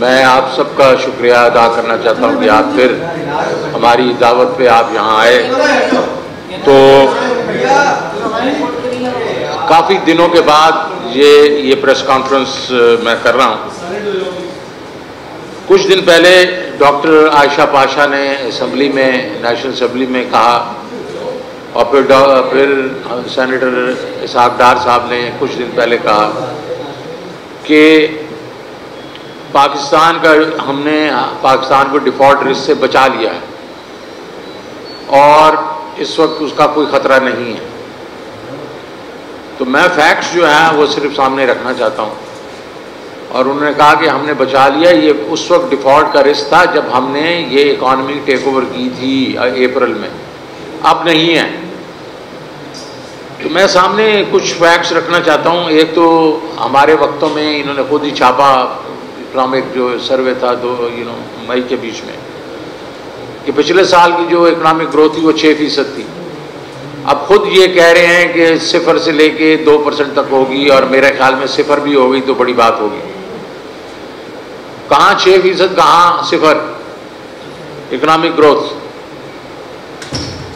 मैं आप सबका शुक्रिया अदा करना चाहता हूँ कि आप फिर हमारी दावत पे आप यहाँ आए। तो काफ़ी दिनों के बाद ये ये प्रेस कॉन्फ्रेंस मैं कर रहा हूँ। कुछ दिन पहले डॉक्टर आयशा पाशा ने असम्बली में, नेशनल असम्बली में कहा और फिर फिर सेनेटर इसहाक डार साहब ने कुछ दिन पहले कहा कि पाकिस्तान का हमने, पाकिस्तान को डिफ़ॉल्ट रिस्क से बचा लिया है। और इस वक्त उसका कोई ख़तरा नहीं है। तो मैं फैक्ट्स जो है, वो सिर्फ़ सामने रखना चाहता हूँ। और उन्होंने कहा कि हमने बचा लिया, ये उस वक्त डिफ़ॉल्ट का रिस्क था जब हमने ये इकॉनमी टेक ओवर की थी अप्रैल में। अब नहीं है। तो मैं सामने कुछ फैक्ट्स रखना चाहता हूँ। एक तो हमारे वक्तों में इन्होंने खुद ही छापा इकनॉमिक जो सर्वे था दो यू नो मई के बीच में, कि पिछले साल की जो इकनॉमिक ग्रोथ थी वो छः फ़ीसद थी। अब खुद ये कह रहे हैं कि सिफर से लेके दो परसेंट तक होगी और मेरे ख्याल में सिफर भी होगी तो बड़ी बात होगी। कहाँ छः फ़ीसद, कहाँ सिफर? इकोनॉमिक ग्रोथ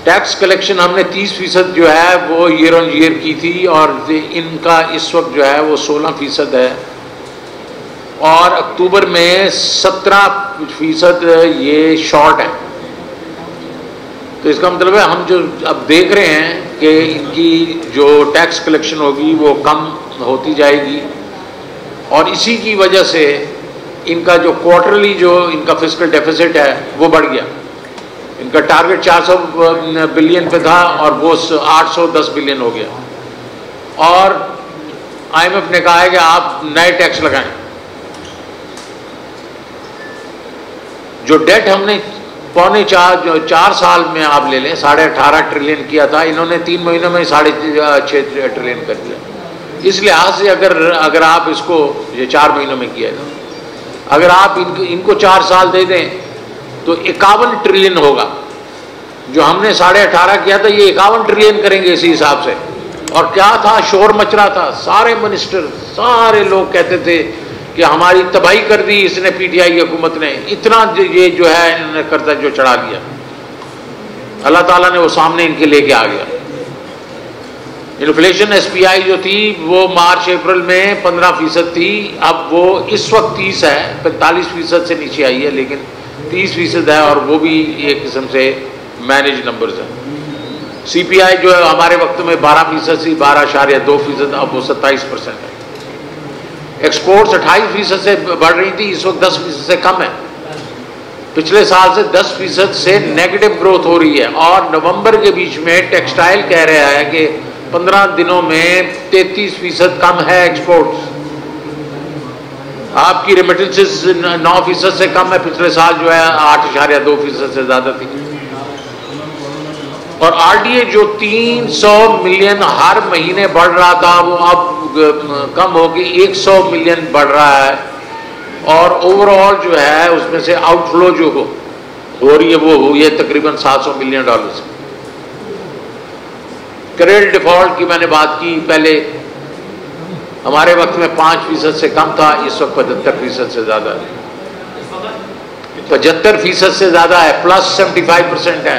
टैक्स कलेक्शन हमने 30 फ़ीसद जो है वो ईयर ऑन ईयर की थी और इनका इस वक्त जो है वो 16 फ़ीसद है। और अक्टूबर में 17 फ़ीसद ये शॉर्ट है। तो इसका मतलब है, हम जो अब देख रहे हैं कि इनकी जो टैक्स कलेक्शन होगी, वो कम होती जाएगी। और इसी की वजह से इनका जो क्वार्टरली जो इनका फ़िज़िकल डेफिसिट है, वो बढ़ गया। इनका टारगेट 400 बिलियन पे था और वो 810 बिलियन हो गया। और आईएमएफ ने कहा है कि आप नए टैक्स लगाएँ। जो डेट हमने पौने चार, जो चार साल में आप ले लें, साढ़े अठारह ट्रिलियन किया था, इन्होंने तीन महीनों में साढ़े छः ट्रिलियन कर दिया। इस लिहाज से अगर अगर आप इसको, ये चार महीनों में किया था अगर आप इनको इनको चार साल दे दें तो इक्यावन ट्रिलियन होगा। जो हमने साढ़े अठारह किया था, ये इक्यावन ट्रिलियन करेंगे इसी हिसाब से। और क्या था? शोर मच रहा था। सारे मिनिस्टर सारे लोग कहते थे कि हमारी तबाही कर दी, इसने पीटीआई हुकूमत ने। इतना ये जो है, इन्होंने करता जो चढ़ा दिया अल्लाह ताला ने वो सामने इनके लेके आ गया। इन्फ्लेशन एसपीआई जो थी, वो मार्च, अप्रैल में 15 फ़ीसद थी। अब वो इस वक्त 30 है 45 फ़ीसद से नीचे आई है, लेकिन 30 फ़ीसद है और वो भी एक किस्म से मैनेज नंबर्स हैं। सीपीआई जो है, हमारे वक्त में 12 फ़ीसद से बारह अशारिया दो फ़ीसद, अब वो सत्ताईस परसेंट है। एक्सपोर्ट्स अट्ठाईस फ़ीसद से बढ़ रही थी, इस वक्त दस फ़ीसद से कम है। पिछले साल से 10 फ़ीसद से नेगेटिव ग्रोथ हो रही है और नवंबर के बीच में टेक्सटाइल कह रहा है कि पंद्रह दिनों में तैतीस फ़ीसद कम है एक्सपोर्ट्स आपकी रेमिटेंसेस नौ फ़ीसद से कम है, पिछले साल जो है आठ इशारिया दो फ़ीसद से ज़्यादा थी। और आरडीए जो 300 मिलियन हर महीने बढ़ रहा था, वो अब कम होगी 100 मिलियन बढ़ रहा है और ओवरऑल जो है, उसमें से आउटफ्लो जो हो हो रही है वो हुई है तकरीबन 700 मिलियन डॉलर से क्रेडिट डिफ़ॉल्ट की मैंने बात की पहले। हमारे वक्त में पाँच फ़ीसद से कम था, इस वक्त पचहत्तर फ़ीसद से ज़्यादा। है पचहत्तर फ़ीसद से ज़्यादा है प्लस सेवेंटी फाइव परसेंट है।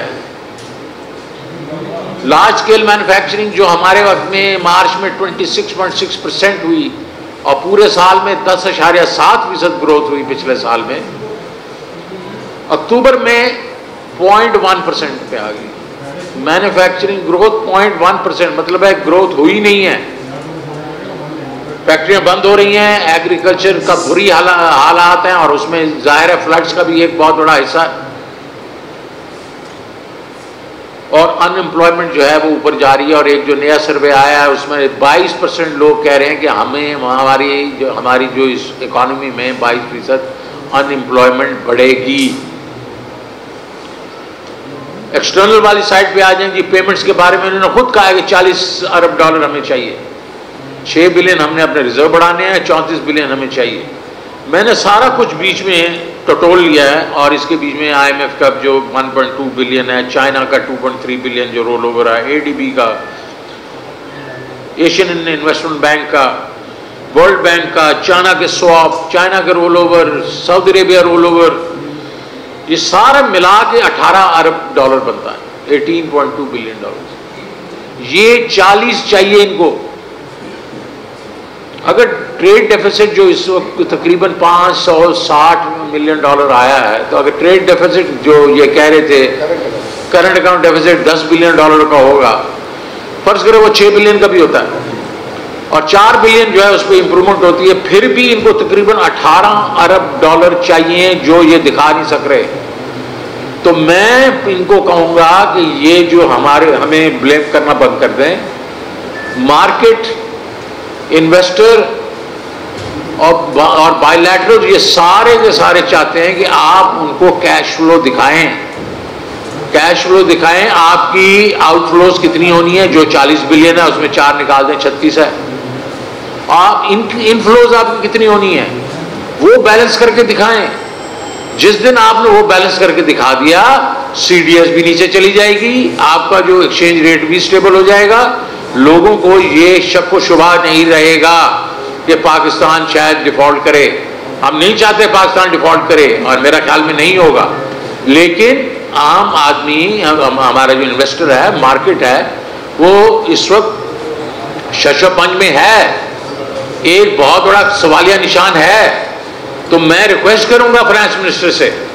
लार्ज स्केल मैन्युफैक्चरिंग जो हमारे वक्त में मार्च में 26.6 परसेंट हुई और पूरे साल में दस अशारिया सात फ़ीसद ग्रोथ हुई पिछले साल में, अक्टूबर में पॉइंट वन परसेंट पे आ गई। Manufacturing growth point one percent मतलब है ग्रोथ हुई नहीं है। फैक्ट्रियाँ बंद हो रही हैं एग्रीकल्चर का बुरी हालात हैं और उसमें ज़ाहिर है फ्लड्स का भी एक बहुत बड़ा हिस्सा है और अनएम्प्लॉयमेंट जो है वो ऊपर जा रही है और एक जो नया सर्वे आया है, उसमें 22 परसेंट लोग कह रहे हैं कि हमें हमारी जो हमारी जो इस इकोनॉमी में 22 फ़ीसद अनएम्प्लॉयमेंट बढ़ेगी। एक्सटर्नल वाली साइड पे आ जाए जी पेमेंट्स के बारे में उन्होंने खुद कहा है कि 40 अरब डॉलर हमें चाहिए। 6 बिलियन हमने अपने रिज़र्व बढ़ाने हैं 34 बिलियन हमें चाहिए। मैंने सारा कुछ बीच में टटोल लिया है और इसके बीच में आईएमएफ का जो 1.2 बिलियन है चाइना का 2.3 बिलियन जो रोल ओवर है एडीबी का एशियन इन्वेस्टमेंट बैंक का वर्ल्ड बैंक का चाइना के स्वॉप चाइना के roll over Saudi Arabia roll over ये सारा मिला के 18 अरब डॉलर बनता है 18.2 बिलियन डॉलर ये 40 चाहिए इनको। अगर ट्रेड डेफिसिट जो इस वक्त तकरीबन 560 मिलियन डॉलर आया है तो अगर ट्रेड डेफिसिट जो ये कह रहे थे current account deficit 10 billion dollar का होगा, फ़र्ज़ करो वो 6 बिलियन का भी होता है। और 4 बिलियन जो है उस पर इंप्रूवमेंट होती है, फिर भी इनको तकरीबन 18 अरब डॉलर चाहिए जो ये दिखा नहीं सक रहे। तो मैं इनको कहूँगा कि ये जो हमारे, हमें ब्लेम करना बंद कर दें। मार्केट इन्वेस्टर और और बायोलैटरल ये सारे के सारे चाहते हैं कि आप उनको कैश फ्लो दिखाएँ। कैश फ्लो दिखाएँ, आपकी आउटफ्लोज कितनी होनी है, जो 40 बिलियन है, उसमें चार निकाल दें 36 है। आप, इन इनफ्लोज आपकी कितनी होनी है? वो बैलेंस करके दिखाएँ। जिस दिन आपने वो बैलेंस करके दिखा दिया सीडीएस भी नीचे चली जाएगी, आपका जो एक्सचेंज रेट भी स्टेबल हो जाएगा लोगों को ये शक व शुबा नहीं रहेगा कि पाकिस्तान शायद डिफ़ॉल्ट करे। हम नहीं चाहते पाकिस्तान डिफ़ॉल्ट करे और मेरा ख्याल में नहीं होगा। लेकिन आम आदमी हम, हमारा जो इन्वेस्टर है मार्केट है वो इस वक्त शशोपंज में है। एक बहुत बड़ा सवालिया निशान है। तो मैं रिक्वेस्ट करूँगा फाइनेंस मिनिस्टर से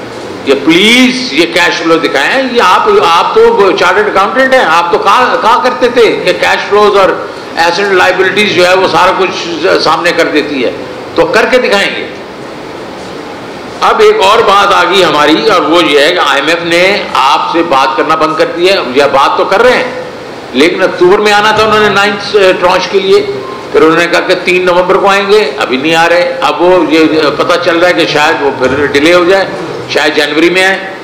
ये प्लीज़ ये कैश फ्लो दिखाएँ। ये आप आप तो चार्टर्ड अकाउंटेंट हैं, आप तो कहा कहा करते थे? कि कैश फ्लोज और एसेट लाइबिलिटीज जो है वो सारा कुछ सामने कर देती है। तो करके दिखाएँगे। अब एक और बात आ गई हमारी, और वो ये है कि आईएमएफ ने आपसे बात करना बंद कर दी है। या बात तो कर रहे हैं, लेकिन अक्टूबर में आना था उन्होंने नाइन्थ ट्रॉन्च के लिए। फिर उन्होंने कहा कि तीन नवंबर को आएँगे, अभी नहीं आ रहे। अब वो ये पता चल रहा है कि शायद वो फिर डिले हो जाए। शायद जनवरी में आए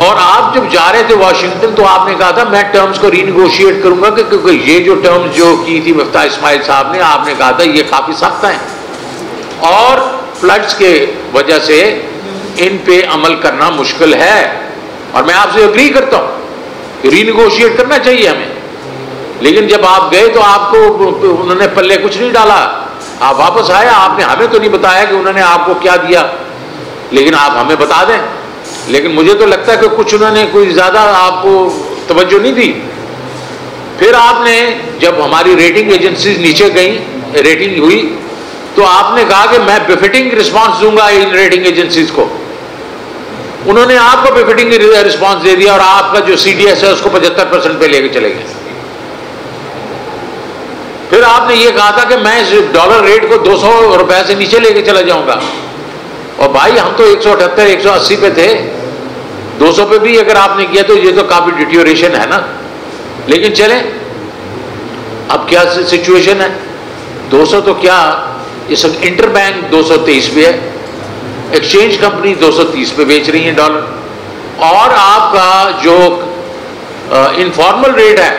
और आप जब जा रहे थे वाशिंगटन तो आपने कहा था, मैं टर्म्स को रीनिगोशिएट करूँगा क्योंकि ये जो टर्म्स जो की थी मुफ्ता इस्माइल साहब ने, आपने कहा था, ये काफ़ी सख्त हैं। और फ्लड्स के वजह से इन पे अमल करना मुश्किल है। और मैं आपसे अग्री करता हूँ कि रीनिगोशिएट करना चाहिए हमें। लेकिन जब आप गए तो आपको उन्होंने पल्ले कुछ नहीं डाला। आप वापस आए, आपने हमें तो नहीं बताया कि उन्होंने आपको क्या दिया। लेकिन आप हमें बता दें। लेकिन मुझे तो लगता है कि कुछ उन्होंने कोई ज़्यादा आपको तवज्जो नहीं दी। फिर आपने जब हमारी रेटिंग एजेंसीज नीचे गई रेटिंग हुई तो आपने कहा कि मैं बिफिटिंग रिस्पांस दूँगा इन रेटिंग एजेंसीज को। उन्होंने आपको बिफिटिंग रिस्पांस दे दिया और आपका जो सीडीएस है, उसको पचहत्तर परसेंट पे लेके चले गए। फिर आपने ये कहा था कि मैं इस डॉलर रेट को दो सौ रुपए से नीचे लेके चला जाऊँगा। और भाई, हम तो एक सौ अठहत्तर, एक सौ अस्सी पे थे। 200 पे भी अगर आपने किया तो ये तो काफ़ी डिट्योरेशन है ना। लेकिन चले, अब क्या सिचुएशन है? 200 तो क्या इस इंटर बैंक 223 पे है। एक्सचेंज कंपनी 230 पे बेच रही है डॉलर और आपका जो इनफॉर्मल रेट है,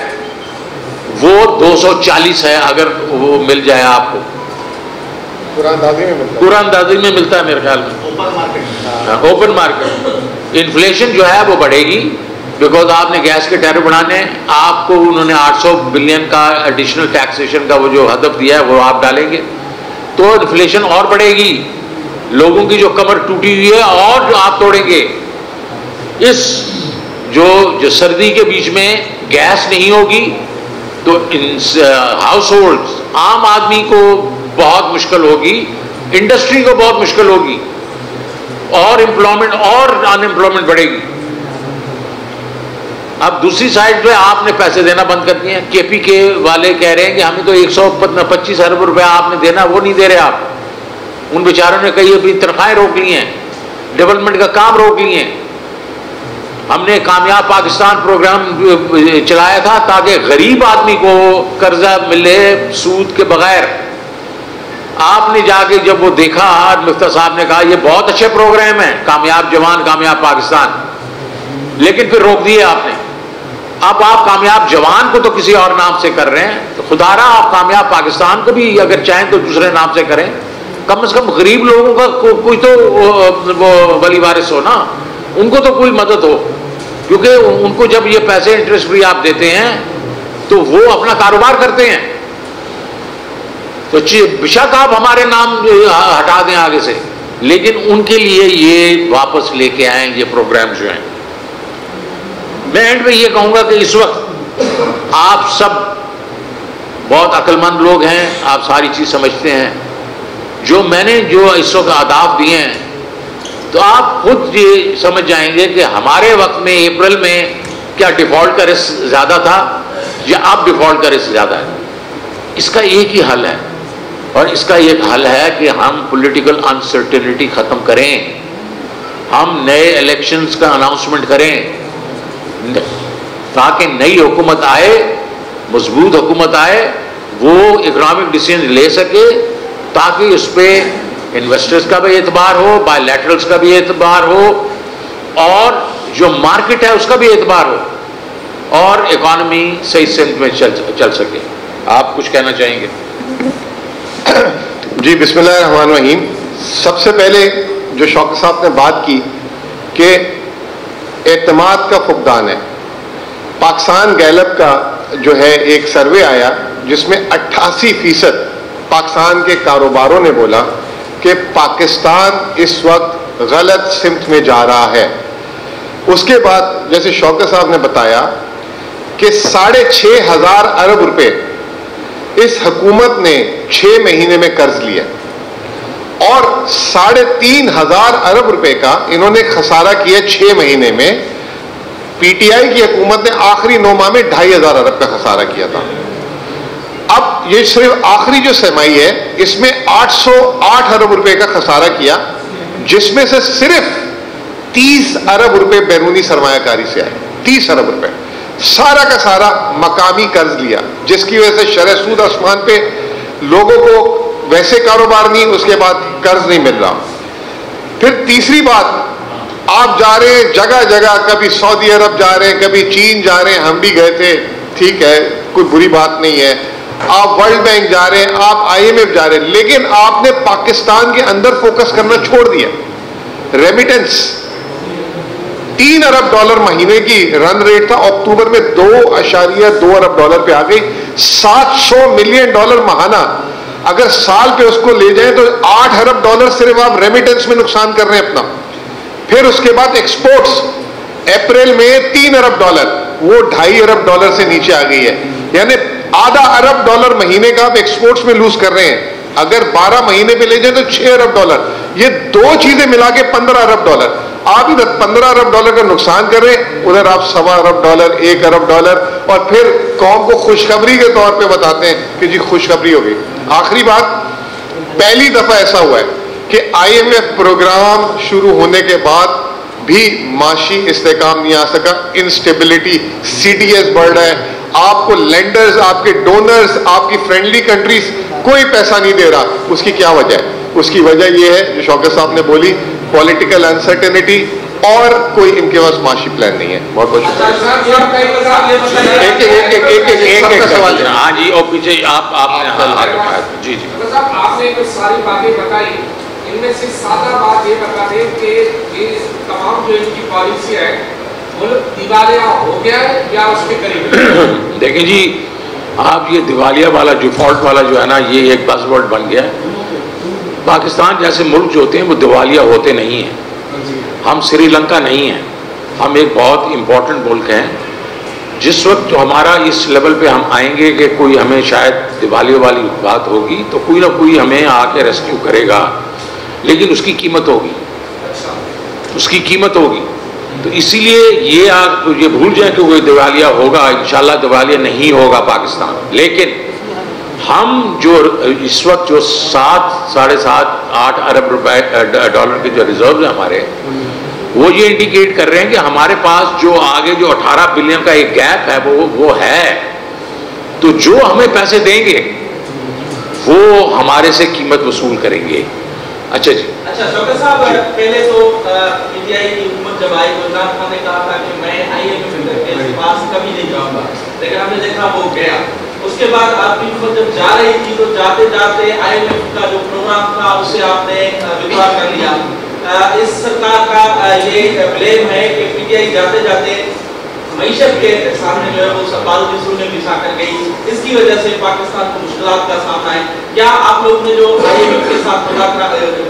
वो 240 है, अगर वो मिल जाए आपको। कुरानदाजी में मिलता में मिलता है मेरे ख्याल में। Open market open market inflation जो है वो बढ़ेगी बिकॉज़ आपने गैस के टैरिफ बढ़ाने आपको उन्होंने 800 बिलियन का एडिशनल टैक्सेशन का वो जो हदफ दिया है वो आप डालेंगे। तो इन्फ्लेशन और बढ़ेगी। लोगों की जो कमर टूटी हुई है और जो आप तोड़ेंगे। इस जो जो सर्दी के बीच में गैस नहीं होगी तो हाउस होल्ड आम आदमी को बहुत मुश्किल होगी इंडस्ट्री को बहुत मुश्किल होगी, और एम्प्लॉयमेंट और अनएम्प्लॉयमेंट बढ़ेगी। अब दूसरी साइड पे आपने पैसे देना बंद कर दिए केपी के वाले कह रहे हैं कि हमें तो एक सौ पच्चीस अरब रुपया आपने देना, वो नहीं दे रहे आप। उन बेचारों ने कई अपनी तनख्वाहें रोक ली हैं डेवलपमेंट का काम रोक लिए हैं। हमने कामयाब पाकिस्तान प्रोग्राम चलाया था ताकि गरीब आदमी को कर्जा मिले सूद के बगैर। आपने जाके जब वो देखा मुफ्ता साहब ने कहा ये बहुत अच्छे प्रोग्राम है कामयाब जवान कामयाब पाकिस्तान। लेकिन फिर रोक दिए आपने। अब आप कामयाब जवान को तो किसी और नाम से कर रहे हैं तो खुदारा आप कामयाब पाकिस्तान को भी अगर चाहें तो दूसरे नाम से करें। कम से कम गरीब लोगों का को, कोई तो वो वली वारिस हो ना उनको तो कोई मदद हो। क्योंकि उनको जब ये पैसे इंटरेस्ट फ्री आप देते हैं तो वो अपना कारोबार करते हैं। तो बेशक आप हमारे नाम हटा दें आगे से। लेकिन उनके लिए ये वापस लेके आए, ये प्रोग्राम जो हैं। मैं एंड में ये कहूँगा कि इस वक्त आप सब बहुत अक्लमंद लोग हैं, आप सारी चीज़ समझते हैं। जो मैंने, जो इस वक्त आदाब दिए हैं तो आप खुद ये समझ जाएँगे कि हमारे वक्त में, अप्रैल में क्या डिफ़ॉल्ट का रिस्क ज़्यादा था या अब डिफ़ॉल्ट का रिस्क ज़्यादा है। इसका एक ही हल है। और इसका एक हल है कि हम पॉलिटिकल अनसर्टेनिटी खत्म करें। हम नए इलेक्शंस का अनाउंसमेंट करें। ताकि नई हुकूमत आए, मज़बूत हुकूमत आए, वो इकोनॉमिक डिसीज़न ले सके, ताकि उस पर इन्वेस्टर्स का भी एतबार हो बायोलेटरल्स का भी एतबार हो, और जो मार्केट है उसका भी एतबार हो, और इकॉनमी सही सिंध में चल चल सके। आप कुछ कहना चाहेंगे? जी बिस्मिल्लाह रहीम सबसे पहले जो शौक साहब ने बात की कि एतमाद का फुकदान है। पाकिस्तान गैलप का जो है, एक सर्वे आया, जिसमें 88 फ़ीसद पाकिस्तान के कारोबारों ने बोला कि पाकिस्तान इस वक्त गलत सिमत में जा रहा है। उसके बाद जैसे शौकत साहब ने बताया कि साढ़े छः हज़ार अरब रुपए इस हुकूमत ने छह महीने में कर्ज लिया। और साढ़े तीन हज़ार अरब रुपए का इन्होंने खसारा किया छह महीने में। पीटीआई की हुकूमत ने आखिरी नौ माह में ढाई हज़ार अरब का खसारा किया था। अब ये सिर्फ़ आखिरी जो सहमाई है, इसमें 808 अरब रुपए का खसारा किया, जिसमें से सिर्फ़ 30 अरब रुपए बैरूनी सरमायाकारी से आए। 30 अरब रुपए। सारा का सारा मकामी कर्ज लिया, जिसकी वजह से शरह सूद आसमान पे लोगों को वैसे कारोबार नहीं, उसके बाद कर्ज नहीं मिल रहा। फिर तीसरी बात, आप जा रहे हैं जगह जगह कभी सऊदी अरब जा रहे हैं, कभी चीन जा रहे हैं, हम भी गए थे, ठीक है, कोई बुरी बात नहीं है। आप वर्ल्ड बैंक जा रहे हैं, आप आईएमएफ जा रहे हैं, लेकिन आपने पाकिस्तान के अंदर फोकस करना छोड़ दिया। रेमिटेंस तीन अरब डॉलर महीने की रन रेट था। अक्टूबर में दो अशारिया, दो अरब डॉलर पे आ गई। 700 मिलियन डॉलर महाना। अगर साल पे उसको ले जाए तो आठ अरब डॉलर सिर्फ़ आप रेमिटेंस में नुकसान कर रहे हैं अपना। फिर उसके बाद एक्सपोर्ट्स अप्रैल में तीन अरब डॉलर। वो ढाई अरब डॉलर से नीचे आ गई है। यानी आधा अरब डॉलर महीने का आप एक्सपोर्ट्स में लूज कर रहे हैं। अगर 12 महीने पे ले जाए तो 6 अरब डॉलर। ये दो चीज़ें मिला के 15 अरब डॉलर। आप इधर पंद्रह अरब डॉलर का नुकसान कर रहे हैं, उधर आप सवा अरब डॉलर, एक अरब डॉलर, और फिर कौम को खुशखबरी के तौर पे बताते हैं कि जी खुशखबरी हो गई। आखिरी बात, पहली दफ़ा ऐसा हुआ है कि आईएमएफ प्रोग्राम शुरू होने के बाद भी माशी इस्तेकाम नहीं आ सका इंस्टेबिलिटी सीडीएस बढ़ रहा है, आपको लेंडर्स आपके डोनर्स आपकी फ्रेंडली कंट्रीज़ कोई पैसा नहीं दे रहा। उसकी क्या वजह? है उसकी वजह यह है, जो शौकत साहब ने बोली पॉलिटिकल अनसर्टेनिटी और कोई इनके पास माशी प्लान नहीं है बहुत बहुत शुक्रिया एक एक एक एक एक एक सवाल हाँ जी और पीछे आप आपने हाथ उठाया जी जी आपने कुछ सारी बातें बताई इनमें से सादा बात ये बता दें कि ये तमाम जो इनकी पॉलिसी है मुल्क दिवालिया हो गया है या उसके करीब देखें जी आप ये दिवालिया वाला डिफ़ॉल्ट वाला जो है ना ये एक बसवर्ड बन गया है पाकिस्तान जैसे मुल्क जो होते हैं वो दिवालिया होते नहीं हैं। हम श्रीलंका नहीं हैं। हम एक बहुत इम्पोर्टेंट मुल्क हैं। जिस वक्त जो हमारा इस लेवल पे हम आएँगे कि कोई हमें शायद दिवालियों वाली बात होगी तो कोई ना कोई हमें आके रेस्क्यू करेगा। लेकिन उसकी कीमत होगी। उसकी कीमत होगी। तो इसीलिए ये आप ये भूल जाए कि कोई दिवालिया होगा। इंशाल्लाह दिवालिया नहीं होगा पाकिस्तान। लेकिन हम जो इस वक्त जो सात साढ़े सात आठ अरब रुपए डॉलर के जो रिज़र्व है हमारे वो ये इंडिकेट कर रहे हैं कि हमारे पास जो आगे जो 18 बिलियन का एक गैप है वो वो है। तो जो हमें पैसे देंगे वो हमारे से कीमत वसूल करेंगे। अच्छा जी। अच्छा डॉक्टर साहब पहले तो इंडिया की हुकूमत जब आई तो खान ने कहा था कि मैं आईएमएफ के पास कभी नहीं जाऊँगा। लेकिन हमने देखा वो गया। बाद आपकी हुकूमत जब जा रही थी तो जाते जाते आईएमएफ का जो प्रोग्राम था, उसे आपने विद्रोह कर लिया। इस सरकार का ये ब्लेम है कि पीटीआई जाते जाते मीशत के सामने जो है वो सवाल ने बिछा कर गई। इसकी वजह से पाकिस्तान को मुश्किल का सामना है। क्या आप लोग ने जो आईएमएफ के साथ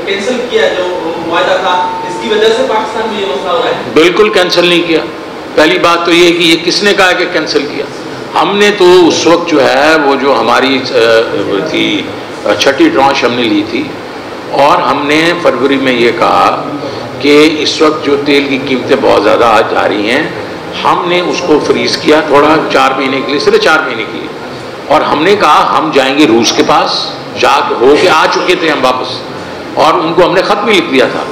कैंसिल किया, जो वायदा था, इसकी वजह से पाकिस्तान में ये मसला हो रहा है? बिल्कुल कैंसिल नहीं किया। पहली बात तो ये कि ये किसने कहा कि कैंसिल किया? हमने तो उस वक्त जो है, वो जो हमारी थी छठी ट्रांश हमने ली थी। और हमने फरवरी में ये कहा कि इस वक्त जो तेल की कीमतें बहुत ज़्यादा आज जा रही हैं, हमने उसको फ्रीज किया थोड़ा चार महीने के लिए, सिर्फ़ चार महीने के लिए। और हमने कहा, हम जाएँगे रूस के पास जा हो के आ चुके थे हम वापस। और उनको हमने ख़त भी लिख दिया था।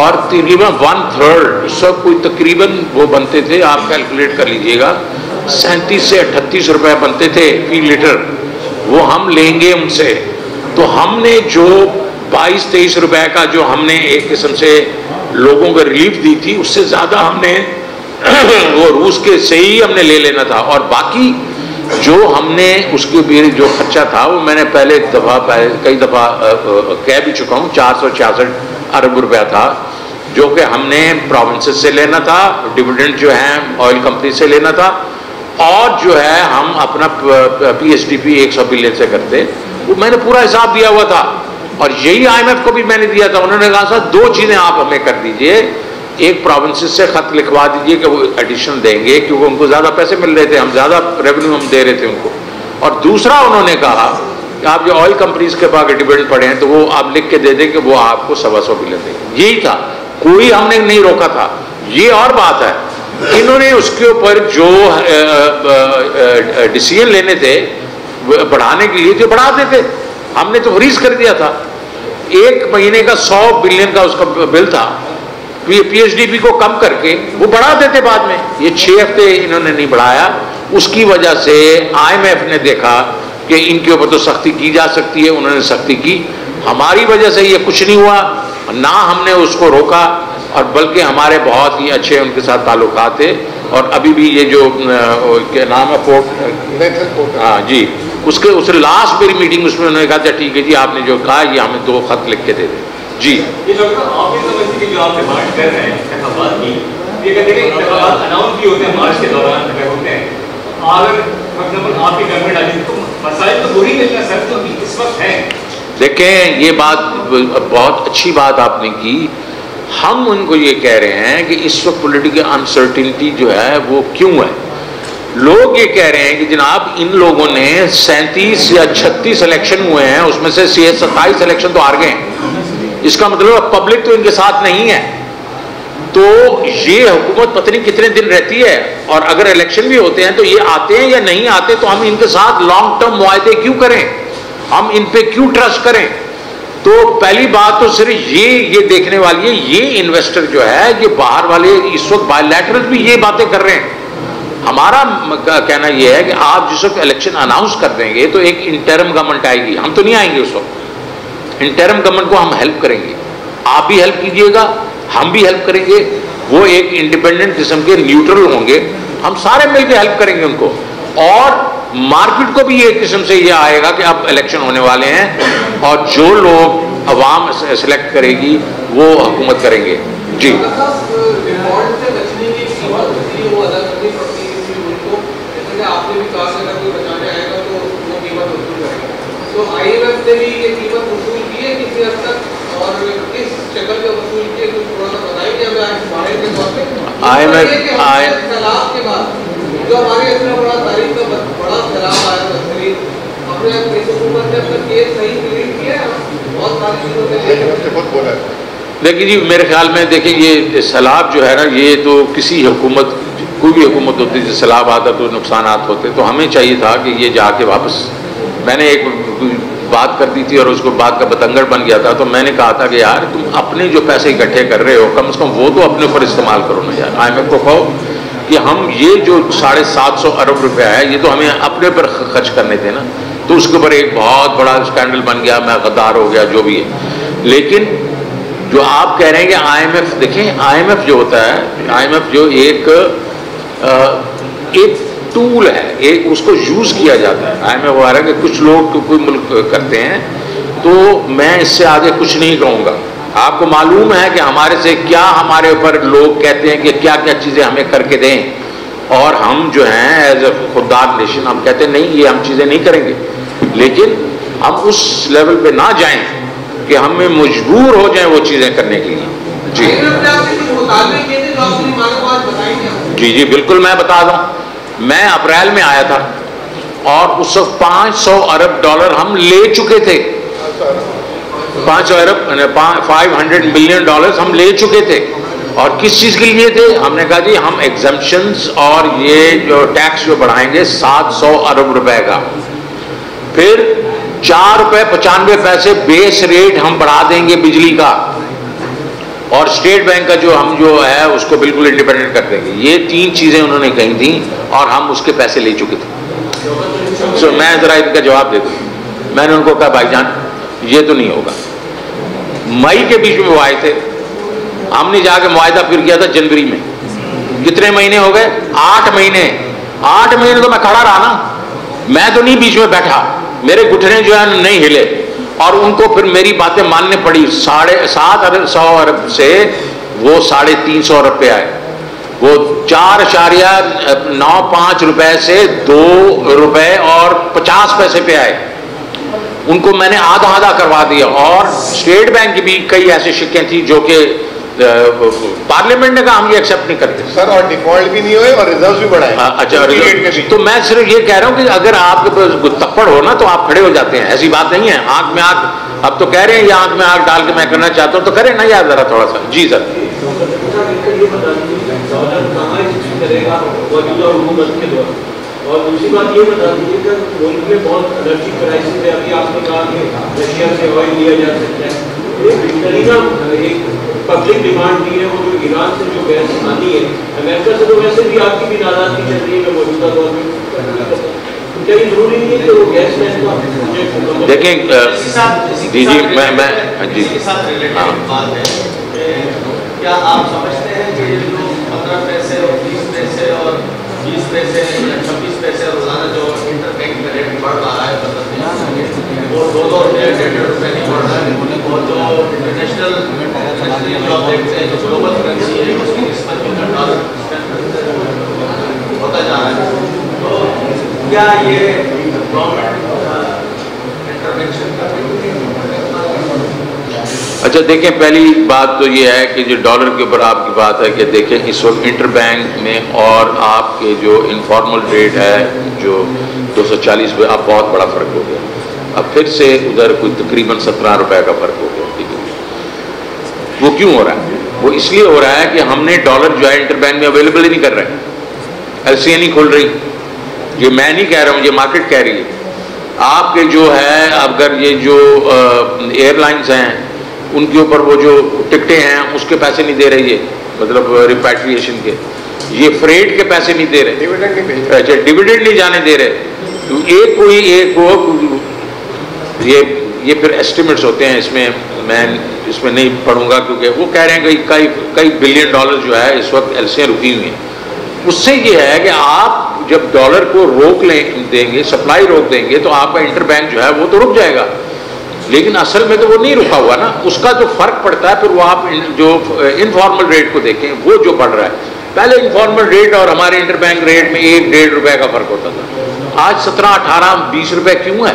और तकरीबन वन थर्ड सब कोई तकरीबन वो बनते थे, आप कैलकुलेट कर लीजिएगा। सैंतीस से अट्ठतीस रुपए बनते थे फ़ी लीटर। वो हम लेंगे उनसे। तो हमने जो बाईस तेईस रुपए का जो हमने एक किस्म से लोगों को रिलीफ दी थी, उससे ज़्यादा हमने वो रूस के से ही हमने ले लेना था। और बाकी जो हमने उसके भी जो खर्चा था, वो मैंने पहले दफ़ा कई दफ़ा कह भी चुका हूँ, चार सौ छियासठ अरब रुपया था, जो कि हमने प्रोविंसेस से लेना था डिविडेंड जो है ऑयल कंपनी से लेना था और जो है, हम अपना पी एस डी पी एक सौ बिलियन से करते वो मैंने पूरा हिसाब दिया हुआ था। और यही आईएमएफ को भी मैंने दिया था। उन्होंने कहा, सर, दो चीज़ें आप हमें कर दीजिए। एक प्रोविंसेस से खत लिखवा दीजिए कि वो एडिशन देंगे, क्योंकि उनको ज़्यादा पैसे मिल रहे थे। हम ज़्यादा रेवेन्यू हम दे रहे थे उनको। और दूसरा उन्होंने कहा, कि आप जो ऑयल कंपनीज़ के पास डिपेंड पड़े हैं तो वो आप लिख के दे दें कि वो आपको सवा सौ बिलियन देंगे। यही था। कोई हमने नहीं रोका था। ये और बात है इन्होंने उसके ऊपर जो डिसीज़न लेने थे बढ़ाने के लिए जो बढ़ा देते। हमने तो फ्रीज कर दिया था। एक महीने का सौ बिलियन का उसका बिल था। पीएचडीपी को कम करके वो बढ़ा देते बाद में। ये छह हफ़्ते इन्होंने नहीं बढ़ाया। उसकी वजह से आईएमएफ ने देखा कि इनके ऊपर तो सख्ती की जा सकती है, उन्होंने सख्ती की। हमारी वजह से ये कुछ नहीं हुआ। ना हमने उसको रोका। और बल्कि हमारे बहुत ही अच्छे उनके साथ ताल्लुक थे और अभी भी ये जो क्या नाम है पोर्ट हाँ। जी। उसके उस लास्ट मेरी मीटिंग उसमें उन्होंने कहा था ठीक है जी आपने जो कहा ये हमें दो खत लिख के दे दें। जी। ये डॉक्टर ऑफ़िस समझती की जो आप डिमांड कर रहे हैं इंतखाबात की ये कहते हैं इंतखाबात अनाउंस भी होते हैं मार्च के दौरान अगर होते हैं। अगर फॉर एग्ज़ाम्पल आपकी गवर्नमेंट आ जाती तो तो तो है। देखें ये बात बहुत अच्छी बात आपने की हम उनको ये कह रहे हैं कि इस वक्त पोलिटिकल अनसर्टिनिटी जो है, वो क्यों है? लोग ये कह रहे हैं कि जनाब, इन लोगों ने सैंतीस या छत्तीस इलेक्शन हुए हैं, उसमें से सी सत्ताईस इलेक्शन तो हार गए इसका मतलब पब्लिक तो इनके साथ नहीं है। तो ये हुकूमत पता नहीं कितने दिन रहती है, और अगर इलेक्शन भी होते हैं तो ये आते हैं या नहीं आते तो हम इनके साथ लॉन्ग टर्म मुआदे क्यों करें? हम इन पे क्यों ट्रस्ट करें? तो पहली बात तो सिर्फ़ ये ये देखने वाली है, ये इन्वेस्टर जो है, ये बाहर वाले इस वक्त बायोलैटरल भी ये बातें कर रहे हैं। हमारा कहना यह है कि आप जिस वक्त इलेक्शन अनाउंस कर देंगे तो एक इंटरम गवर्नमेंट आएगी। हम तो नहीं आएँगे उस वक्त। इंटरम गवर्नमेंट को हम हेल्प करेंगे। आप भी हेल्प कीजिएगा, हम भी हेल्प करेंगे। वो एक इंडिपेंडेंट किस्म के न्यूट्रल होंगे। हम सारे मिलकर हेल्प करेंगे उनको। और मार्केट को भी ये किस्म से ये आएगा कि अब इलेक्शन होने वाले हैं और जो लोग अवाम सेलेक्ट करेगी, वो हुकूमत करेंगे। जी। आई हमारे इतना बड़ा तारीख का बड़ा सैलाब आया था अपने केस हुकूमत ने अपना केस सही क्लियर किया बहुत सारी चीज़ों के बहुत बोला देखिए जी, मेरे ख्याल में देखिए, ये सैलाब जो है ना, ये तो किसी हुकूमत, कोई भी हुकूमत होती है सैलाब आता तो नुकसान होते तो हमें चाहिए था कि ये जाके वापस, मैंने एक बात कर दी थी और उसको बात का बतंगड़ बन गया था तो मैंने कहा था कि यार, तुम अपने जो पैसे इकट्ठे कर रहे हो, कम से कम वो तो अपने ऊपर इस्तेमाल करो ना यार। आई एम एफ़ को कहो कि हम ये जो साढ़े सात सौ अरब रुपया है ये तो हमें अपने पर खर्च करने थे ना। तो उसके ऊपर एक बहुत बड़ा स्कैंडल बन गया मैं गद्दार हो गया जो भी है। लेकिन जो आप कह रहे हैं कि आईएमएफ देखें आईएमएफ जो होता है आईएमएफ जो एक आ, एक टूल है एक उसको यूज़ किया जाता है। आई मैं रहा कि कुछ लोग कोई मुल्क करते हैं। तो मैं इससे आगे कुछ नहीं कहूँगा। आपको मालूम है कि हमारे से क्या हमारे ऊपर लोग कहते हैं कि क्या क्या चीज़ें हमें करके दें। और हम जो हैं एज ए खुददार नेशन हम कहते हैं, नहीं, ये हम चीज़ें नहीं करेंगे। लेकिन हम उस लेवल पे ना जाएँ कि हमें मजबूर हो जाएँ वो चीज़ें करने के लिए। जी। जी जी, बिल्कुल मैं बता दूँ। मैं अप्रैल में आया था और उस वक्त 500 अरब डॉलर हम ले चुके थे। 500 अरब फाइव हंड्रेड मिलियन डॉलर्स हम ले चुके थे। और किस चीज़ के लिए थे? हमने कहा जी हम एग्जामेशंस और ये जो टैक्स जो बढ़ाएँगे 700 अरब रुपए का। फिर चार रुपए पचानवे पैसे बेस रेट हम बढ़ा देंगे बिजली का। और स्टेट बैंक का जो हम जो है उसको बिल्कुल इंडिपेंडेंट कर देंगे। ये तीन चीज़ें उन्होंने कही थी और हम उसके पैसे ले चुके थे। सो so, मैं ज़रा इनका जवाब दे दूँ। मैंने उनको कहा भाईजान ये तो नहीं होगा। मई के बीच में वो आए थे। हमने जाके मुआदा फिर किया था जनवरी में। कितने महीने हो गए? आठ महीने। आठ महीने तो मैं खड़ा रहा ना। मैं तो नहीं बीच में बैठा। मेरे घुटने जो है नहीं हिले। और उनको फिर मेरी बातें मानने पड़ी। साढ़े सात अरब, सौ अरब से वो साढ़े तीन सौ पे आए। वो चार अशारिया नौ पाँच रुपए से दो रुपए और पचास पैसे पे आए। उनको मैंने आधा आधा करवा दिया। और स्टेट बैंक की भी कई ऐसी शिकें थी जो कि पार्लियामेंट ने कहा हम ये एक्सेप्ट नहीं करते। सर और डिफ़ॉल्ट भी नहीं हुए और रिज़र्व भी बढ़ाए। हाँ, अच्छा तो मैं सिर्फ़ ये कह रहा हूँ कि अगर आपके पास तप्पड़ हो ना तो आप खड़े हो जाते हैं। ऐसी बात नहीं है। आँख में आँख अब तो कह रहे हैं ये आँख में आँख डाल के मैं करना चाहता हूँ। तो करें ना यार जरा थोड़ा सा जी सर। और दूसरी बात ये बता दीजिए कि मुल्क में बहुत एनर्जी क्राइसिस है। अभी आपने कहा कि रशिया से ऑयल लिया जा सकता है। एक एक पब्लिक डिमांड दी है वो जो ईरान से जो गैस आनी है अमेरिका से तो वैसे भी आपकी भी नाराज़गी चल रही है मौजूदा दौर में है देखें जी जी मैं मैं जी। हाँ। क्या आप समझते हैं कि जो पंद्रह पैसे और बीस पैसे और बीस पैसे या छब्बीस पैसे रोज़ाना जो इंटर बैंक का रेट बढ़ रहा है मतलब वो दो दो रुपये डेढ़ डेढ़ रुपये नहीं बढ़ रहा है और जो इंटरनेशनल अच्छा देखें पहली बात तो ये है कि जो डॉलर के ऊपर आपकी बात है कि देखें इस वक्त इंटर बैंक में और आपके जो इनफॉर्मल रेट है, जो 240 पे, अब बहुत बड़ा फ़र्क हो गया। अब फिर से उधर कोई तकरीबन सत्रह रुपए का फ़र्क है वो क्यों हो रहा है? वो इसलिए हो रहा है कि हमने डॉलर जो है इंटरबैंक में अवेलेबल ही नहीं कर रहे एल सी नहीं खुल रही। ये मैं नहीं कह रहा हूँ ये मार्केट कह रही है। आपके जो है अगर ये जो एयरलाइंस हैं उनके ऊपर वो जो टिकटें हैं उसके पैसे नहीं दे रही है मतलब रिपैट्रिएशन के। ये फ्रेड के पैसे नहीं दे रहे। डिविडेंड नहीं अच्छा डिविडेंड नहीं जाने दे रहे। तो एक कोई एक वो ये ये फिर एस्टिमेट्स होते हैं इसमें, मैं इसमें नहीं पढ़ूँगा क्योंकि वो कह रहे हैं कि कई कई बिलियन डॉलर जो है इस वक्त एलसियाँ रुकी हुई हैं। उससे ये है कि आप जब डॉलर को रोक लें, देंगे सप्लाई रोक देंगे तो आपका इंटर बैंक जो है वो तो रुक जाएगा। लेकिन असल में तो वो नहीं रुका हुआ ना। उसका जो फ़र्क पड़ता है, फिर वो आप जो इनफॉर्मल रेट को देखें, वो जो बढ़ रहा है। पहले इनफॉर्मल रेट और हमारे इंटर बैंक रेट में एक डेढ़ रुपए का फ़र्क होता था। आज सत्रह, अठारह, बीस रुपए क्यों है?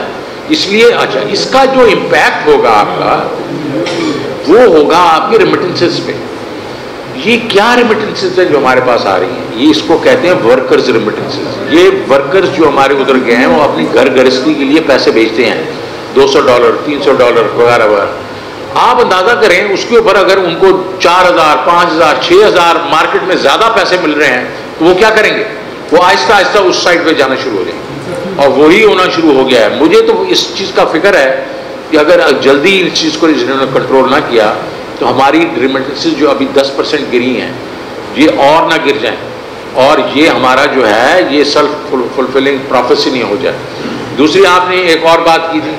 इसलिए अच्छा इसका जो इम्पैक्ट होगा आपका, वो होगा आपके रेमिटेंसेस पे। ये क्या रेमिटेंसेस है जो हमारे पास आ रही हैं? ये इसको कहते हैं वर्कर्स रेमिटेंसेस ये वर्कर्स जो हमारे उधर गए हैं, वो अपनी घर गृहस्थी के लिए पैसे भेजते हैं। 200 डॉलर 300 डॉलर वगैरह वगैरह। आप अंदाज़ा करें, उसके ऊपर अगर उनको 4000 5000 6000 मार्केट में ज़्यादा पैसे मिल रहे हैं तो वो क्या करेंगे? वो आहिस्ता आहिस्ता उस साइड पर जाना शुरू हो जाएँगे। और वही होना शुरू हो गया है। मुझे तो इस चीज़ का फ़िक्र है कि अगर जल्दी इस चीज़ को इन्होंने कंट्रोल ना किया तो हमारी रेमिटेंसेज जो अभी 10 परसेंट गिरी हैं, ये और ना गिर जाएँ। और ये हमारा जो है, ये सेल्फ फुलफिलिंग प्रोफेसी नहीं हो जाए। दूसरी, आपने एक और बात की थी।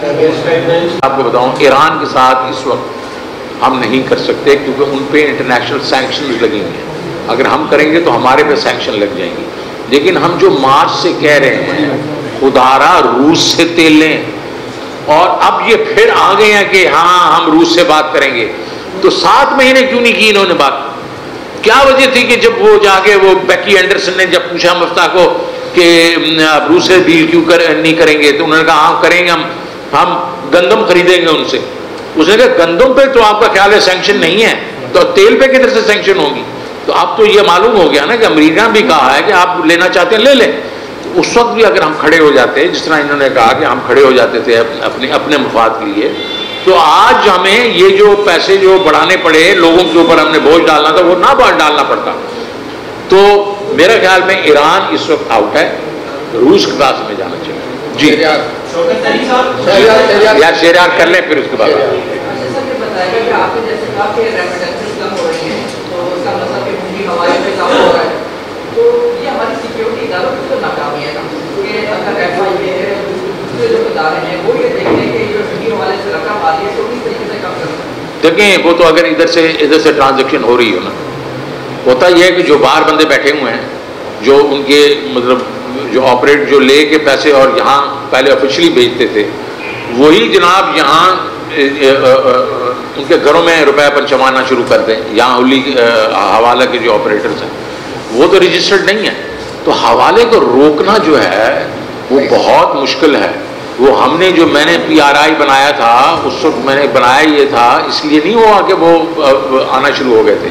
आपको बताऊँ, ईरान के साथ इस वक्त हम नहीं कर सकते, क्योंकि उन पर इंटरनेशनल सैंक्शन लगी हुई हैं। अगर हम करेंगे तो हमारे पे सैंक्शन लग जाएँगी। लेकिन हम जो मार्च से कह रहे हैं खुदारा रूस से तेल लें। और अब ये फिर आ गए हैं कि हाँ हम रूस से बात करेंगे। तो सात महीने क्यों नहीं की इन्होंने बात? क्या वजह थी कि जब वो जाके वो बेकी एंडरसन ने जब पूछा मफ्ता को कि आप रूस से डील क्यों कर, नहीं करेंगे? तो उन्होंने कहा हाँ करेंगे हम। हम गंदम खरीदेंगे उनसे। उसने कहा गंदम पे तो आपका ख्याल है सेंक्शन नहीं है। तो तेल पे किधर से सेंक्शन होगी? तो अब तो ये मालूम हो गया ना कि अमेरिका भी कहा है कि आप लेना चाहते हैं ले लें। उस वक्त भी अगर हम खड़े हो जाते जिस तरह इन्होंने कहा कि हम खड़े हो जाते थे अपने अपने मफाद के लिए तो आज हमें ये जो पैसे जो बढ़ाने पड़े लोगों के ऊपर हमने बोझ डालना था वो ना डालना पड़ता। तो मेरे ख्याल में ईरान इस वक्त आउट है रूस के पास में जाना चाहिए। जी। या शेरियार कर लें फिर उसके बाद तो ये हमारी सिक्योरिटी इदारों की तो नाकामी है कि अगर एफ़ आई ए दूसरे जो वो ये देखते हैं कि जो हिंदी हवाले से रकम आ रही है तो किस तरीके से कम कर देखें वो तो अगर इधर से इधर से ट्रांजेक्शन हो रही हो ना होता यह है कि जो बाहर बंदे बैठे हुए हैं जो उनके मतलब जो ऑपरेट जो ले के पैसे और यहाँ पहले ऑफिशियली भेजते थे वही जनाब यहाँ उनके घरों में रुपया पंचमाना शुरू कर दें यहाँ उली हवाला के जो ऑपरेटर्स हैं वो तो रजिस्टर्ड नहीं है। तो हवाले को रोकना जो है वो बहुत मुश्किल है। वो हमने जो मैंने पीआरआई बनाया था, उस वक्त मैंने बनाया ये था, इसलिए नहीं हुआ कि वो आना शुरू हो गए थे।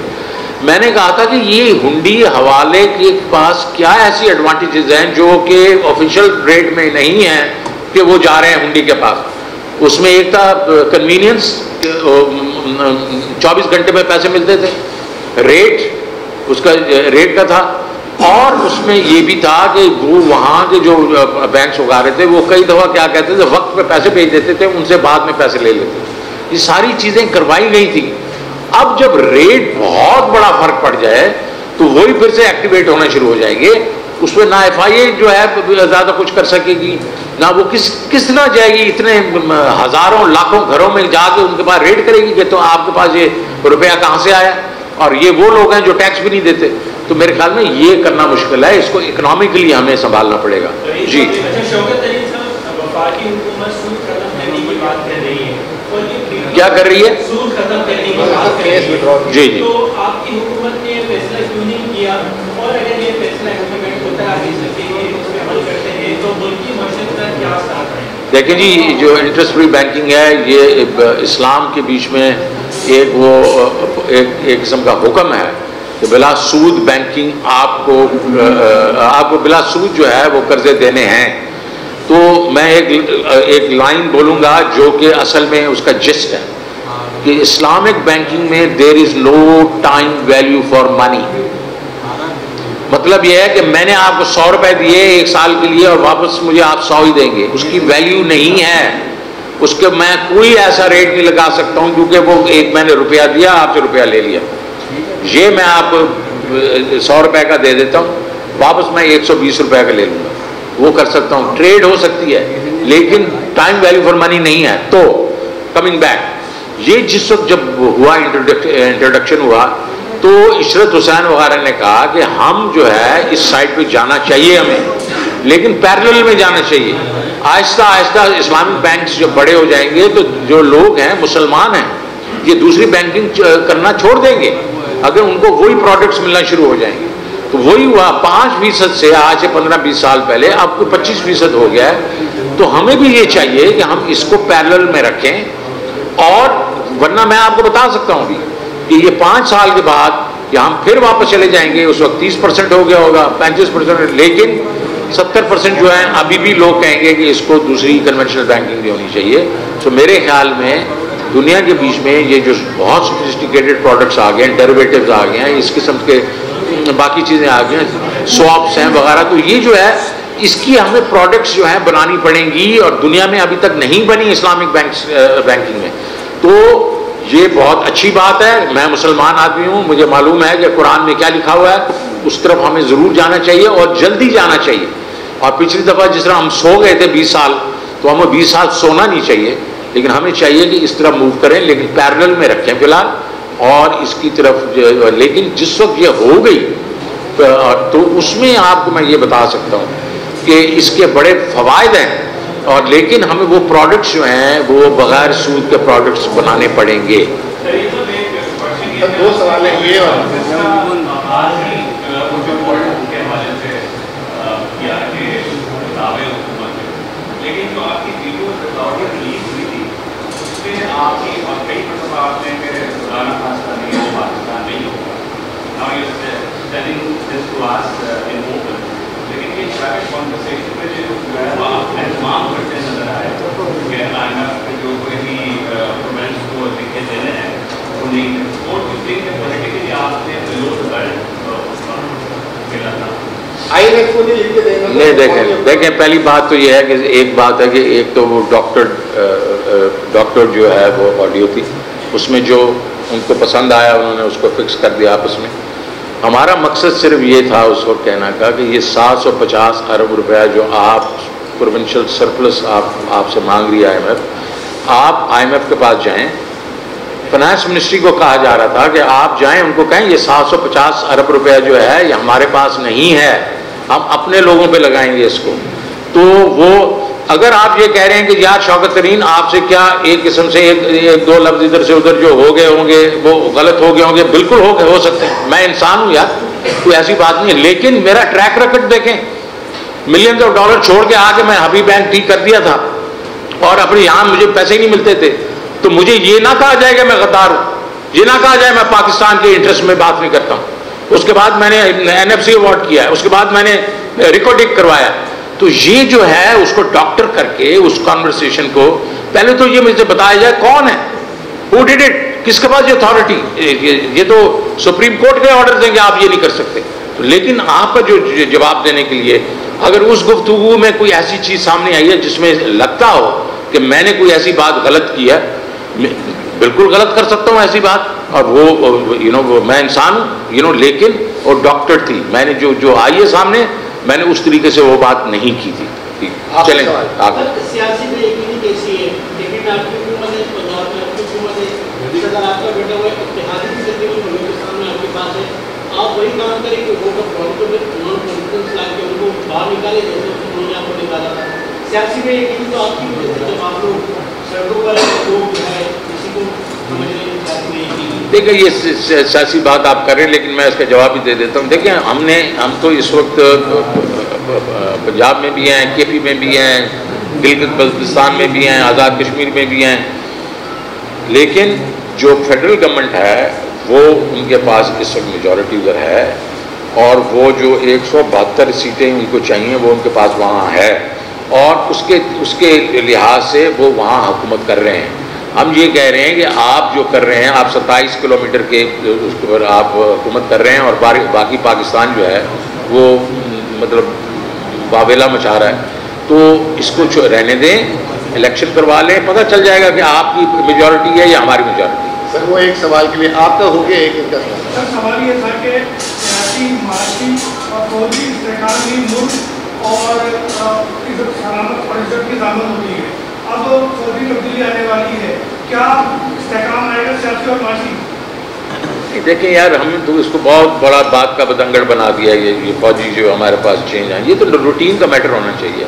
मैंने कहा था कि ये हुंडी हवाले के पास क्या ऐसी एडवांटेजेस हैं जो कि ऑफिशियल रेट में नहीं है कि वो जा रहे हैं हुंडी के पास? उसमें एक था कन्वीनियंस 24 घंटे में पैसे मिलते थे। रेट उसका रेट का था। और उसमें ये भी था कि वो वहाँ के जो बैंक उगा रहे थे, वो कई दफ़ा क्या कहते थे, वक्त पे पैसे भेज देते थे, उनसे बाद में पैसे ले लेते थे। ये सारी चीज़ें करवाई गई थी। अब जब रेट बहुत बड़ा फ़र्क पड़ जाए तो वही फिर से एक्टिवेट होना शुरू हो जाएँगे। उसमें ना एफआईए जो है ज़्यादा कुछ कर सकेगी, ना वो किस किस ना जाएगी, इतने हज़ारों, लाखों घरों में जाके उनके पास रेट करेगी, कि तो आपके पास ये रुपया कहाँ से आया? और ये वो लोग हैं जो टैक्स भी नहीं देते। तो मेरे ख्याल में ये करना मुश्किल है इसको इकोनॉमिकली हमें संभालना पड़ेगा। जी। क्या कर रही है? सूद खत्म करने की बात कर रही है। जी जी। तो आपकी हुकूमत ने फैसला क्यों नहीं किया? और अगर ये फैसला इम्प्लीमेंट होता है आगे चलते हैं उस पर अमल करते हैं तो मुल्क मशरत का क्या देखिए जी जो इंटरेस्ट फ्री बैंकिंग है ये इस्लाम के बीच में एक वो एक एक किस्म का हुक्म है। कि बिला सूद बैंकिंग आपको आपको बिला सूद जो है वो कर्जे देने हैं। तो मैं एक एक लाइन बोलूँगा जो कि असल में उसका जिस्ट है कि इस्लामिक बैंकिंग में there is no time value for money मतलब यह है कि मैंने आपको सौ रुपए दिए एक साल के लिए और वापस मुझे आप सौ ही देंगे। उसकी वैल्यू नहीं है। उसके मैं कोई ऐसा रेट नहीं लगा सकता हूँ क्योंकि वो एक मैंने रुपया दिया, आपसे रुपया ले लिया। ये मैं आपको सौ रुपए का दे देता हूँ, वापस मैं एक सौ बीस रुपए का ले लूँगा। वो कर सकता हूँ। ट्रेड हो सकती है, लेकिन टाइम वैल्यू फॉर मनी नहीं है। तो कमिंग बैक ये जिस वक्त जब हुआ इंट्रोडक्शन हुआ तो इशरत हुसैन वगैरह ने कहा कि हम जो है, इस साइड पे जाना चाहिए हमें। लेकिन पैरेलल में जाना चाहिए। आहिस्ता आहिस्ता इस्लामिक बैंक जब बड़े हो जाएँगे तो जो लोग हैं, मुसलमान हैं, ये दूसरी बैंकिंग करना छोड़ देंगे। अगर उनको वही प्रोडक्ट्स मिलना शुरू हो जाएँगे। तो वही हुआ, पाँच फ़ीसद से आज से पंद्रह बीस साल पहले, अब तो पच्चीस फ़ीसद हो गया है। तो हमें भी ये चाहिए कि हम इसको पैरल में रखें। और वरना मैं आपको बता सकता हूँ अभी कि ये पाँच साल के बाद कि हम फिर वापस चले जाएँगे, उस वक्त तीस परसेंट हो गया होगा, पैंतीस परसेंट लेकिन सत्तर परसेंट जो है, अभी भी लोग कहेंगे कि इसको दूसरी कन्वेंशनल बैंकिंग भी होनी चाहिए। तो मेरे ख्याल में दुनिया के बीच में ये जो बहुत सोफिस्टिकेटेड प्रोडक्ट्स आ गए हैं डेरिवेटिव्स आ गए हैं, इस किस्म के बाकी चीज़ें आ गई हैं सॉप्स हैं वगैरह तो ये जो है, इसकी हमें प्रोडक्ट्स जो हैं बनानी पड़ेंगी और दुनिया में अभी तक नहीं बनी इस्लामिक बैंक बैंकिंग में। तो ये बहुत अच्छी बात है, मैं मुसलमान आदमी हूँ, मुझे मालूम है कि कुरान में क्या लिखा हुआ है, उस तरफ़ हमें ज़रूर जाना चाहिए और जल्दी जाना चाहिए। और पिछली दफ़ा जिस तरह हम सो गए थे बीस साल तो हमें बीस साल सोना नहीं चाहिए। लेकिन हमें चाहिए कि इस तरफ़ मूव करें लेकिन पैरल में रखें फ़िलहाल। और इसकी तरफ़ लेकिन जिस वक्त ये हो गई तो उसमें आपको मैं ये बता सकता हूँ कि इसके बड़े फ़वाद हैं। और लेकिन हमें वो प्रोडक्ट्स जो हैं वो बगैर सूद के प्रोडक्ट्स बनाने पड़ेंगे। दो सवाल है ये और आज ही मुझे पॉलिटिक्स के हवाले से अ, किया कि दावे हुकूमत के लेकिन जो आपकी वीडियो रिकॉर्डिंग रिलीज़ हुई थी उसमें आपकी और कई मतलब आपने मेरे पुराना पाकिस्तान नहीं है पाकिस्तान नहीं होगा now you telling this to us in open conversation में जो करते नज़र आए कि जो कोई भी प्रोवेंट्स को देने। हैं वो नहीं और कुछ दिन आपने था नहीं देखें देखें, पहली बात तो ये है कि एक बात है कि एक तो वो डॉक्टर डॉक्टर जो है, वो ऑडियो थी, उसमें जो उनको पसंद आया, उन्होंने उसको फिक्स कर दिया आपस में। हमारा मकसद सिर्फ़ ये था उस वक्त कहना का कि ये 750 अरब रुपया जो आप प्रोविंशियल सरप्लस आप, आपसे मांग रही है आईएमएफ आप आईएमएफ के पास जाएँ। फाइनेंस मिनिस्ट्री को कहा जा रहा था कि आप जाएँ, उनको कहें, ये 750 अरब रुपया जो है, ये हमारे पास नहीं है। हम अपने लोगों पे लगाएँगे इसको। तो वो अगर आप ये कह रहे हैं कि यार शौकत तरीन आपसे क्या एक किस्म से एक, एक दो लफ्ज इधर से उधर जो हो गए होंगे वो गलत हो गए होंगे? बिल्कुल हो गए हो सकते हैं। मैं इंसान हूँ यार कोई ऐसी बात नहीं है। लेकिन मेरा ट्रैक रिकॉर्ड देखें। मिलियंस ऑफ़ डॉलर छोड़ के आके मैं हबी बैंक ठीक कर दिया था और अपने यहाँ मुझे पैसे ही नहीं मिलते थे। तो मुझे ये ना कहा जाए कि मैं गद्दार हूँ। ये ना कहा जाए मैं पाकिस्तान के इंटरेस्ट में बात नहीं करता हूँ। उसके बाद मैंने एनएफसी अवार्ड किया है। उसके बाद मैंने रिकॉर्डिंग करवाया। तो ये जो है उसको डॉक्टर करके उस कॉन्वर्सेशन को पहले तो ये मुझे बताया जाए कौन है? हु डिड इट किसके पास ये अथॉरिटी ये, तो सुप्रीम कोर्ट के ऑर्डर देंगे आप ये नहीं कर सकते। तो लेकिन आपका जो जो जवाब देने के लिए अगर उस गुफ्तगु में कोई ऐसी चीज़ सामने आई है जिसमें लगता हो कि मैंने कोई ऐसी बात गलत की है बिल्कुल गलत कर सकता हूँ ऐसी बात और वो यू नो मैं इंसान हूँ यू नो लेकिन वो डॉक्टर थी मैंने जो जो आई है सामने मैंने उस तरीके से वो बात नहीं की थी। चलें। है? आप वही काम करें कि वो नॉन पॉलिटिकल ला के उनको बाहर निकाले जैसे उन्होंने आपको निकाला था। सियासी में यकीनी तो आपकी वजह से जब आप लोग सड़कों पर लोग है किसी को समझ रहे हैं सियासी में यकीनी देखिए, ये सियासी बात आप कर रहे हैं, लेकिन मैं इसका जवाब भी दे देता हूँ। देखिए, हमने, हम तो इस वक्त पंजाब में भी हैं के पी में भी हैं गिलगित बल्तिस्तान में भी हैं, आज़ाद कश्मीर में भी हैं। लेकिन जो फेडरल गवर्नमेंट है, वो उनके पास इस वक्त मेजॉरिटी उधर है, और वो जो एक सौ बहत्तर सीटें उनको चाहिए, वो उनके पास वहाँ है। और उसके उसके लिहाज से वो वहाँ हुकूमत कर रहे हैं। हम ये कह रहे हैं कि आप जो कर रहे हैं आप 27 किलोमीटर के उसके ऊपर आप हुकूमत कर रहे हैं और बाकी पाकिस्तान जो है वो मतलब बावेला मचा रहा है। तो इसको रहने दें इलेक्शन करवा लें पता चल जाएगा कि आपकी मेजॉरिटी है या हमारी मेजॉरिटी सर वो एक सवाल के लिए आपका हो गया एक इनका सवाल सर सवाल ये था कि और फौजी इस्तेकाम मुल्क और सलामत की दामन होती है। अब फौजी तब्दीली आने वाली है। क्या और माशी नहीं, देखें यार हमने तो इसको बहुत बड़ा बात का बतंगड़ बना दिया ये ये फौजी जो हमारे पास चेंज है। ये तो रूटीन का मैटर होना चाहिए।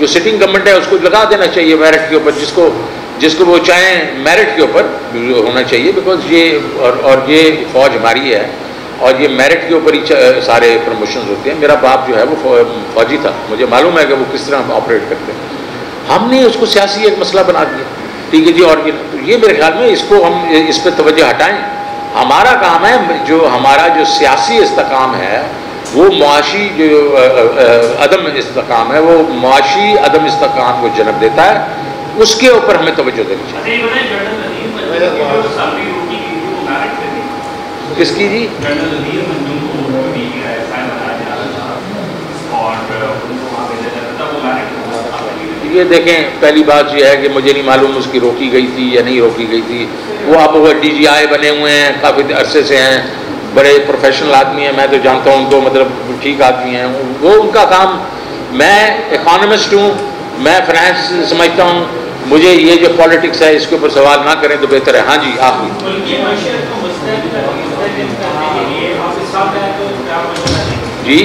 जो सिटिंग गवर्नमेंट है उसको लगा देना चाहिए मेरिट के ऊपर जिसको जिसको वो चाहें मेरिट के ऊपर होना चाहिए बिकॉज़ ये और और ये फौज हमारी है और ये मेरिट के ऊपर ही सारे प्रमोशन होते हैं। मेरा बाप जो है वो फौजी था। मुझे मालूम है कि वो किस तरह ऑपरेट करते हैं। हमने उसको सियासी एक मसला बना दिया। ठीक है जी और ये तो ये मेरे ख्याल में इसको हम इस पर तवज्जो हटाएँ। हमारा काम है जो हमारा जो सियासी इस्तकाम है वो मुआशी जो अदम इस्तकाम है वो मुआशी अदम इस्तकाम को जन्म देता है। उसके ऊपर हमें तोज्जो देनी चाहिए। किसकी ये बताइए जनरल नदीम मंजूर की जो सैलरी रोटी की थी वो मैरिट पे थी किसकी जी जनरल नदीम मंजूर को जो दी गया है साइन बनाया जा रहा था और उनको वहाँ भेजा जा रहा था वो मैरिट ये देखें पहली बात ये है कि मुझे नहीं मालूम उसकी रोकी गई थी या नहीं रोकी गई थी। वो अब वो डीजीआई बने हुए हैं काफ़ी अरसे से हैं बड़े प्रोफेशनल आदमी हैं मैं तो जानता हूँ उनको मतलब ठीक आदमी हैं। वो उनका काम मैं इकोनॉमिस्ट हूँ मैं फाइनेंस समझता हूँ मुझे ये जो पॉलिटिक्स है इसके ऊपर सवाल ना करें तो बेहतर है। हाँ जी आप आप जी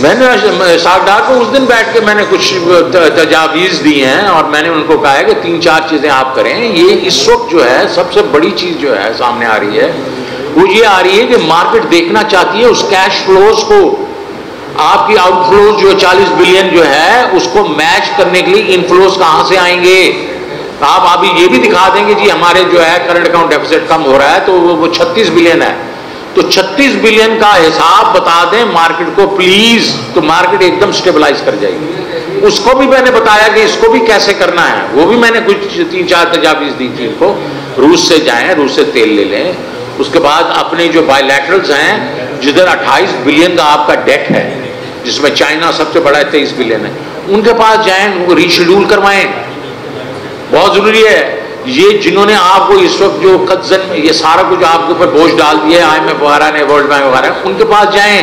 मैंने सागदार को उस दिन बैठ के मैंने कुछ तजावीज दी हैं और मैंने उनको कहा है कि तीन चार चीज़ें आप करें। ये इस वक्त जो है, सबसे बड़ी चीज़ जो है सामने आ रही है, वो ये आ रही है कि मार्केट देखना चाहती है, उस कैश फ्लोज को, आपकी आउटफ्लोज जो 40 बिलियन जो है, उसको मैच करने के लिए इनफ्लोज कहाँ से आएँगे? आप अभी ये भी दिखा देंगे, जी हमारे जो है करंट अकाउंट डेफिसिट कम हो रहा है तो वो छत्तीस बिलियन है। तो 36 बिलियन का हिसाब बता दें मार्केट को प्लीज़ तो मार्केट एकदम स्टेबलाइज कर जाएगी। उसको भी मैंने बताया कि इसको भी कैसे करना है, वो भी मैंने कुछ तीन चार तजावीज दी थी इनको। रूस से जाएँ, रूस से तेल ले लें। उसके बाद अपने जो बायोलैटरल्स हैं, जिधर 28 बिलियन का आपका डेट है, जिसमें चाइना सबसे बड़ा है, तेईस बिलियन है, उनके पास जाएँ, उनको रीशेड्यूल करवाएँ। बहुत ज़रूरी है ये जिन्होंने आपको इस वक्त जो कज़न ये सारा कुछ आपके ऊपर बोझ डाल दिया है, आई एम वगैरह ने वर्ल्ड बैंक वगैरह उनके पास जाएँ।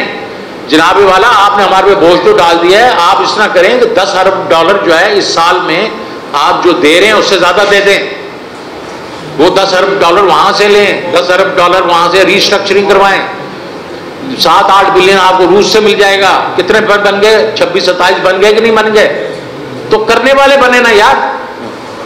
जनाबे वाला, आपने हमारे पे बोझ तो डाल दिया है, आप इस तरह करें कि 10 अरब डॉलर जो है इस साल में आप जो दे रहे हैं, उससे ज़्यादा दे दें। वो 10 अरब डॉलर वहाँ से लें 10 अरब डॉलर वहाँ से रीस्ट्रक्चरिंग करवाएँ। सात आठ बिलियन आपको रूस से मिल जाएगा। कितने पर बन गए? छब्बीस सत्ताईस बन गए कि नहीं बन गए? तो करने वाले बने ना यार।